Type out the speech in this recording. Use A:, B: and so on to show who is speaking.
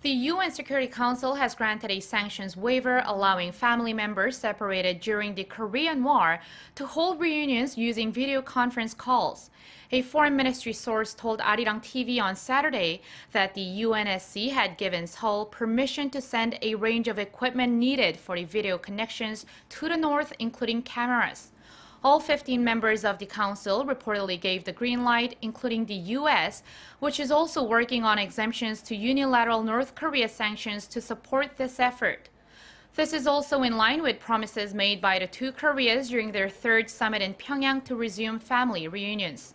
A: The UN Security Council has granted a sanctions waiver allowing family members separated during the Korean War to hold reunions using video conference calls. A foreign ministry source told Arirang TV on Saturday that the UNSC had given Seoul permission to send a range of equipment needed for the video connections to the north, including cameras. All 15 members of the council reportedly gave the green light, including the U.S., which is also working on exemptions to unilateral North Korea sanctions to support this effort. This is also in line with promises made by the two Koreas during their third summit in Pyongyang to resume family reunions.